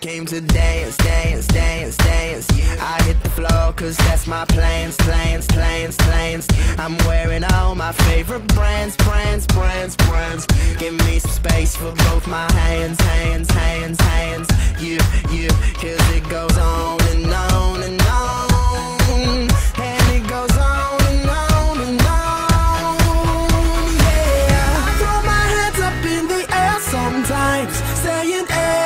came to dance, dance, dance, dance. I hit the floor cause that's my plans, plans, plans, plans. I'm wearing all my favorite brands, brands, brands, brands. Give me some space for both my hands, hands, hands, hands. You, you, cause it goes on and on and on. And it goes on and on and on. Yeah. I throw my hands up in the air sometimes, saying, Ayo,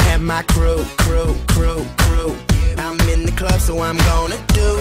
and my crew, crew, crew, crew. I'm in the club, so I'm gonna do,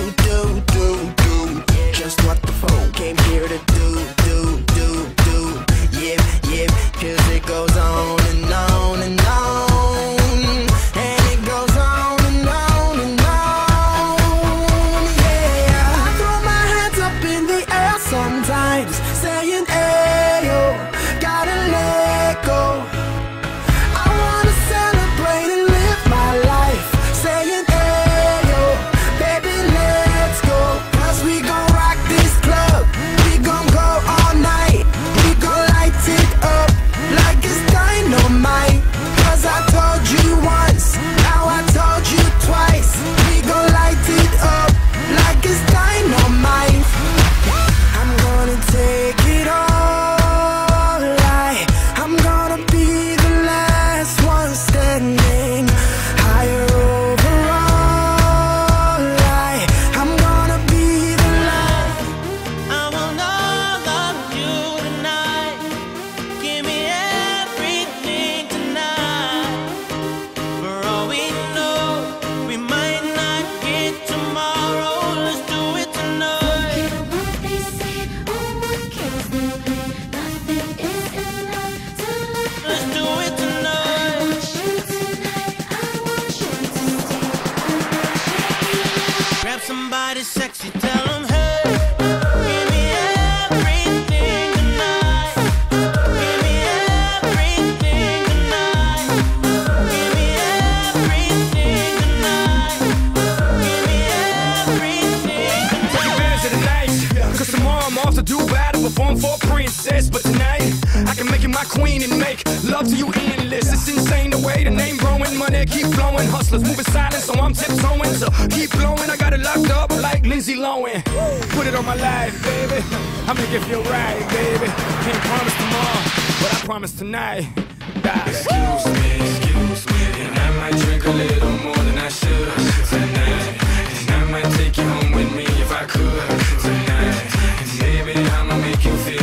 I'm off to do battle, perform for a princess. But tonight, I can make you my queen and make love to you endless. It's insane keep flowing. Hustlers moving silent, so I'm tiptoeing. So keep blowing, I got it locked up like Lindsay Lohan. Put it on my life, baby. I'ma give you a ride, baby. Can't promise tomorrow, but I promise tonight. Die. Excuse me, excuse me, and I might drink a little more than I should tonight. And I might take you home with me if I could tonight. And baby, I'ma make you feel.